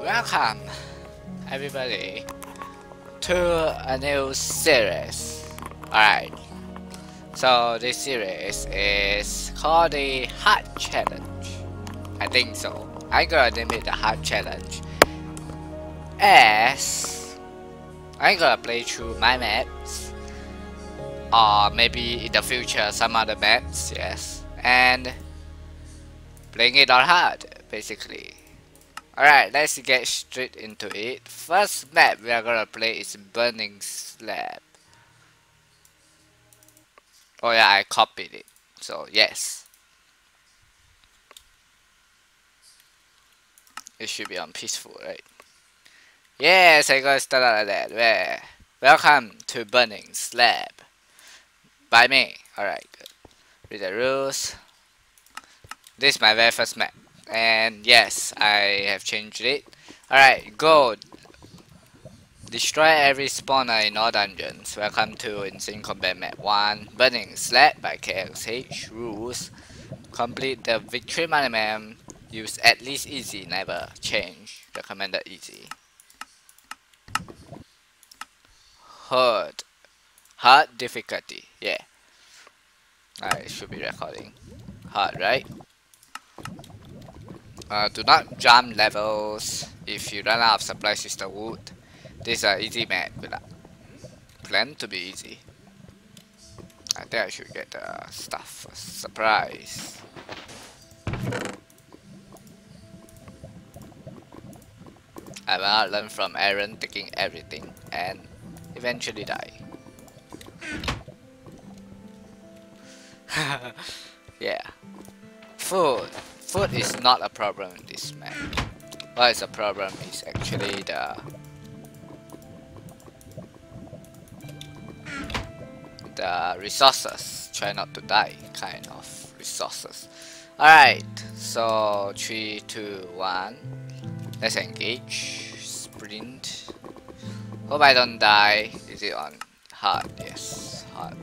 Welcome, everybody, to a new series. Alright, so this series is called the Hard Challenge. I think so. I'm gonna name it the Hard Challenge. As I'm gonna play through my maps, or maybe in the future some other maps, yes, and playing it on hard, basically. Alright, let's get straight into it. First map we are gonna play is Burning Slab. Oh yeah, I copied it. So yes. It should be on peaceful, right? Yes, I gotta start out like that. Where? Welcome to Burning Slab. By me. Alright, good. Read the rules. This is my very first map and yes I have changed it. Alright go. Destroy every spawner in all dungeons. Welcome to Insane Combat Map 1 Burning Slab by KXH rules. Complete the victory minimum use at least easy never change. Recommended easy. Hard hard difficulty yeah. I should be recording. Hard right uh, do not jump levels if you run out of supplies with the wood. This is an easy map. Plan to be easy. I think I should get the stuff Surprise. I will learn from Aaron taking everything and eventually die. yeah. Food. Food is not a problem in this map. What is a problem is actually the the resources. Try not to die kind of resources. Alright, so 3, 2, 1. Let's engage. Sprint. Hope I don't die. Is it on hard? Yes, hard.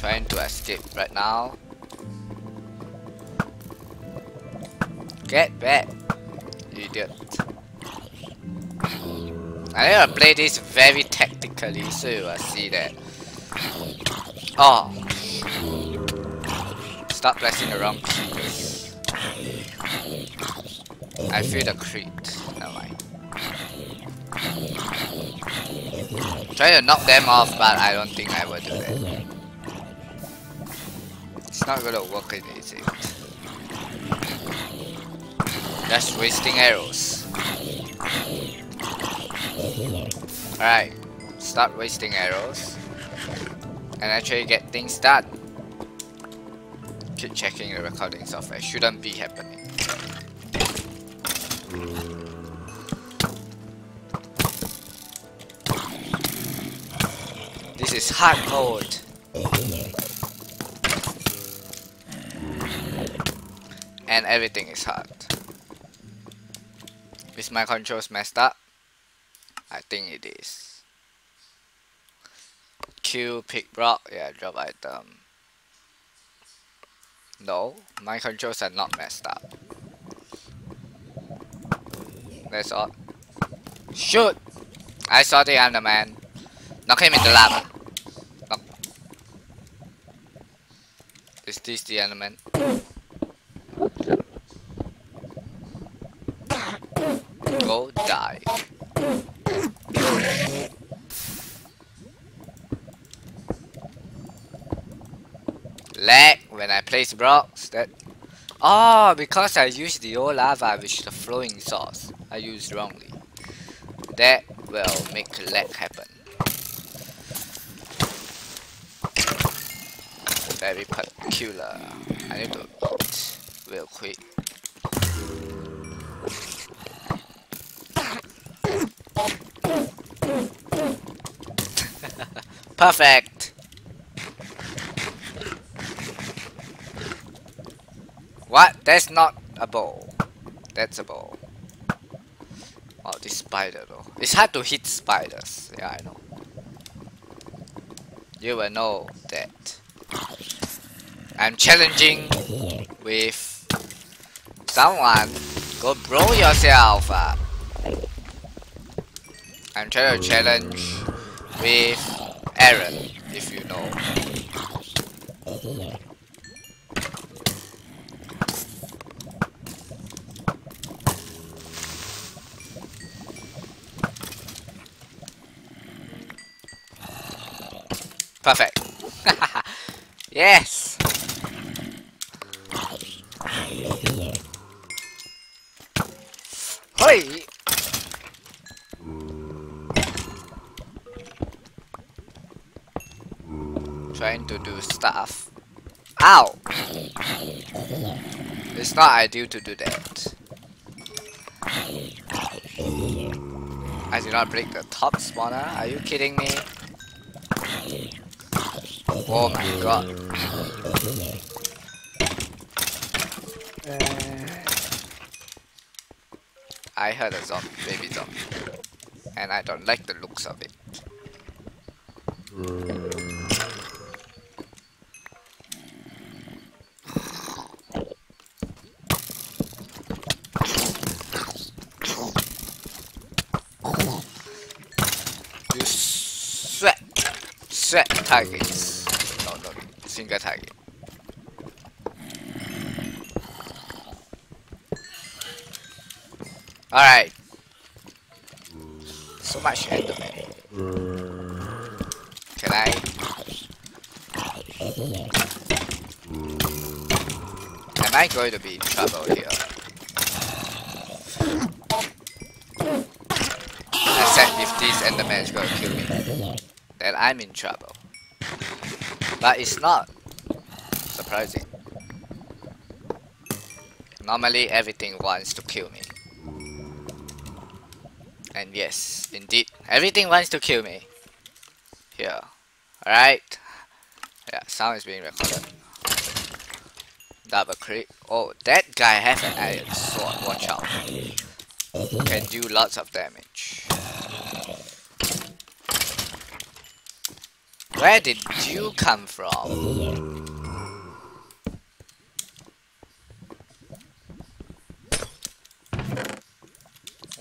Trying to escape right now. Get back, idiot. I need to play this very tactically so you will see that. Oh. Stop pressing the wrong keys. I feel the crit. Never mind. Try to knock them off, but I don't think I will It's not gonna work in it. Just wasting arrows. Alright, start wasting arrows. And actually get things done. Keep checking the recording software. Shouldn't be happening. This is hard mode. And everything is hard. Is my controls messed up? I think it is. Q, pick block, yeah, drop item. No, my controls are not messed up. That's all. Shoot! I saw the Enderman. Knock him in the lava. Knock. Is this the Enderman? Lag when I place blocks that Oh, because I used the old lava which is the flowing source. I used wrongly. That will make lag happen. Very peculiar. I need to eat real quick. Perfect. What? That's not a bow. That's a bow. Oh, this spider though. It's hard to hit spiders. Yeah, I know. You will know that. I'm challenging with someone. Go blow yourself up. I'm trying to challenge with Aaron, if you know. Perfect. yes. Hoi. Trying to do stuff. Ow! It's not ideal to do that. I did not break the top spawner. Are you kidding me? Oh my god. I heard a zombie, baby zombie. And I don't like the looks of it. You sweat. Sweat targets. No, no. Alright. So much enderman. Can I? Am I going to be in trouble here? Said if this enderman is going to kill me, then I'm in trouble. But it's not surprising. Normally everything wants to kill me. And yes, indeed, everything wants to kill me. Here. Alright. Yeah, sound is being recorded. Double crit. Oh, that guy has an iron sword. Watch out. Can do lots of damage. Where did you come from?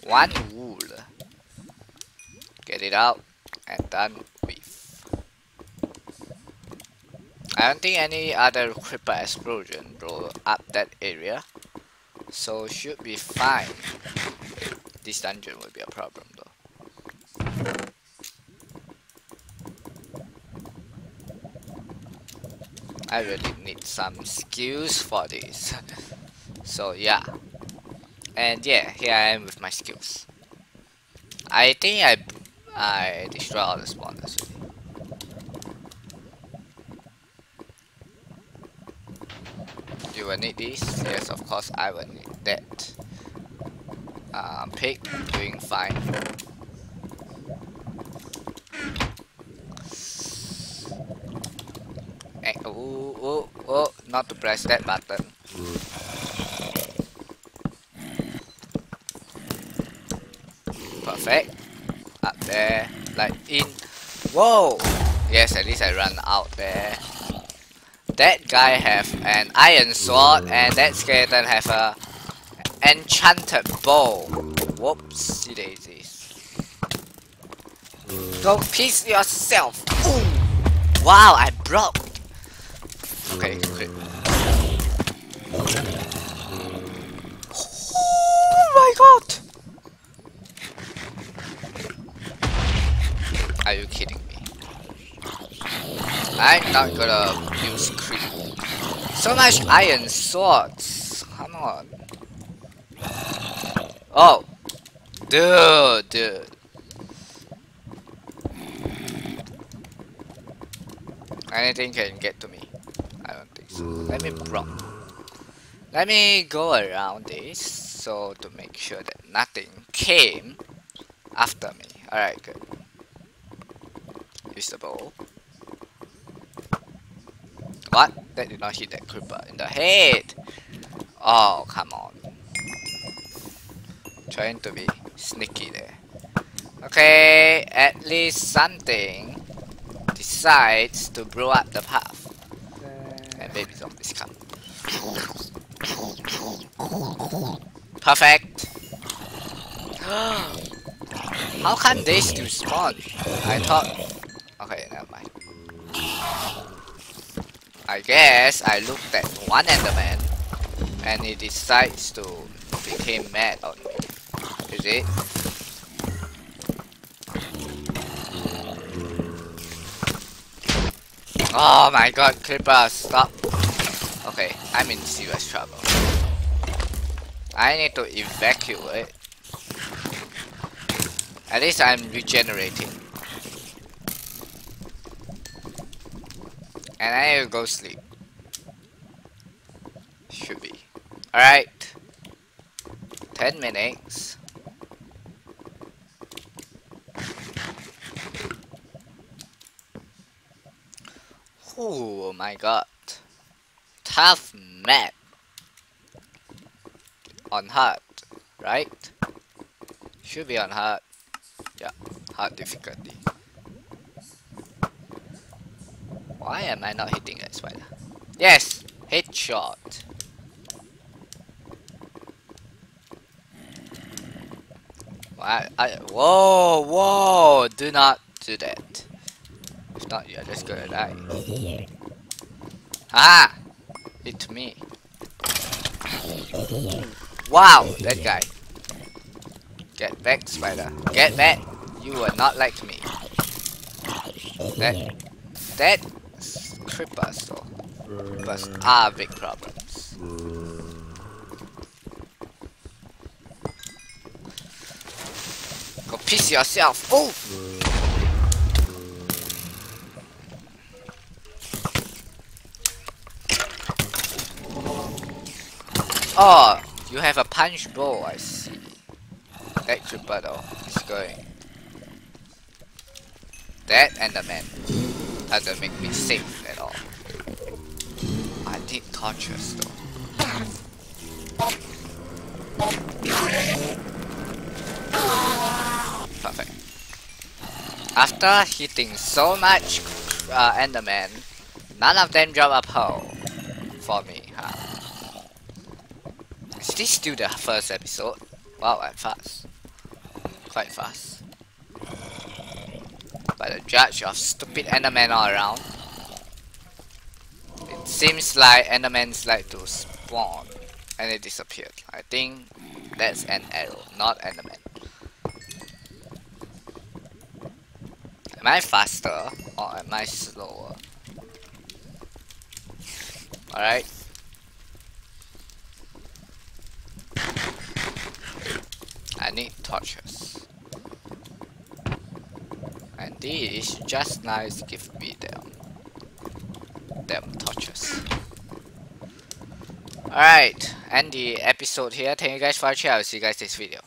One wool. Get it out and done with. I don't think any other creeper explosion blow up that area. So should be fine. This dungeon will be a problem though. I really need some skills for this. so yeah. And yeah, here I am with my skills. I think I I destroy all the spawners. You will need this? Yes, of course I will need that. Um, pig doing fine. Eh, oh, oh, oh, not to press that button. Perfect. Up there, like in. Whoa! Yes, at least I run out there. That guy have an iron sword, and that skeleton have a enchanted bow. Whoopsie daisies. Go piece yourself. Ooh. Wow, I broke. Okay, quick. Oh my god! Are you kidding me? I'm not gonna use creep. So much iron swords. Come on. Oh, dude, dude. Anything can get to me. I don't think so. Let me block. Let me go around this so to make sure that nothing came after me. Alright, good. What? That did not hit that creeper in the head. Oh, come on. Trying to be sneaky there. Okay, at least something decides to blow up the path. And baby zombie. Please come. Perfect. How can they still spawn? I thought. Okay, never mind. I guess I looked at one Enderman and he decides to became mad on me. Is it? Oh my god, Creeper, stop. Okay, I'm in serious trouble. I need to evacuate. At least I'm regenerating. And I need to go sleep. Should be. Alright. 10 minutes. Oh my god. Tough map. On hard, right? Should be on hard. Yeah, hard difficulty. Why am I not hitting a spider? Yes! Headshot. I, I, whoa, whoa, do not do that. If not, you're just gonna die. Ah! Hit me. Wow, that guy. Get back, spider. Get back. You are not like me. That, that creepers though. Creepers are ah, big problems. Go piss yourself. Oh! Oh, you have a punch bow, I see. That creeper though is going. That Enderman doesn't make me safe at all. I need torches though. Perfect. After hitting so much uh, Enderman, none of them drop a pearl for me, huh? Is this still the first episode? Wow, I'm fast. Quite fast. The judge of stupid Enderman all around. It seems like Endermans like to spawn and it disappeared. I think that's an arrow, not Enderman. Am I faster or am I slower? Alright. I need torches. And these just nice give me them. Them torches. Alright, end the episode here. Thank you guys for watching. I'll see you guys this video.